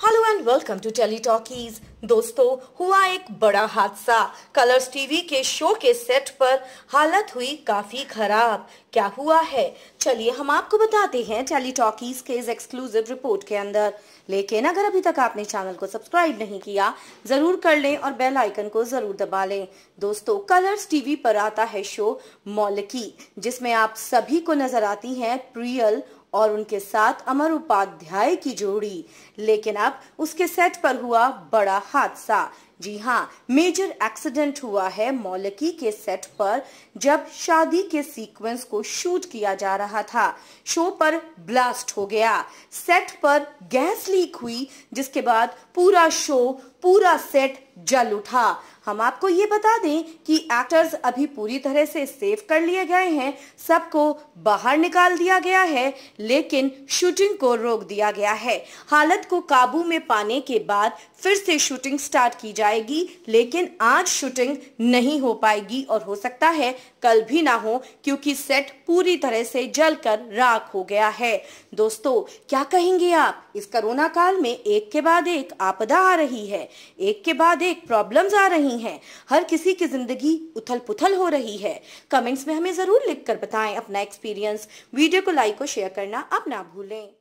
Hello and welcome to tele talkies दोस्तों, हुआ एक बड़ा हादसा। कलर्स टीवी के शो के सेट पर हालत हुई काफ़ी खराब। क्या हुआ है? चलिए हम आपको बताते हैं टेली टॉकीज के इस एक्सक्लूसिव रिपोर्ट के अंदर। लेकिन अगर अभी तक आपने चैनल को सब्सक्राइब नहीं किया, ज़रूर कर लें और बेल आइकन को ज़रूर दबा लें। दोस्तों कलर्स टीवी पर आता है शो मौलकी, जिसमें आप सभी को नज़र आती हैं प्रियल और उनके साथ अमर उपाध्याय की जोड़ी। लेकिन अब उसके सेट पर हुआ बड़ा हादसा। जी हाँ मेजर एक्सीडेंट हुआ है मौलकी के सेट पर, जब शादी के सीक्वेंस को शूट किया जा रहा था। शो पर ब्लास्ट हो गया। सेट पर गैस लीक हुई, जिसके बाद पूरा शो पूरा सेट जल उठा। हम आपको ये बता दें कि एक्टर्स अभी पूरी तरह से सेव कर लिए गए हैं। सबको बाहर निकाल दिया गया है, लेकिन शूटिंग को रोक दिया गया है। हालत को काबू में पाने के बाद फिर से शूटिंग स्टार्ट की जाएगी, लेकिन आज शूटिंग नहीं हो पाएगी और हो सकता है कल भी ना हो, क्योंकि सेट पूरी तरह से जलकर राख हो गया है। दोस्तों, क्या कहेंगे आप? इस कोरोना काल में एक के बाद एक आपदा आ रही है। एक के बाद एक प्रॉब्लम्स आ रही हैं। हर किसी की ज़िंदगी उथल पुथल हो रही है। कमेंट्स में हमें ज़रूर लिख कर बताएँ अपना एक्सपीरियंस वीडियो को लाइक और शेयर करना अब ना भूलें।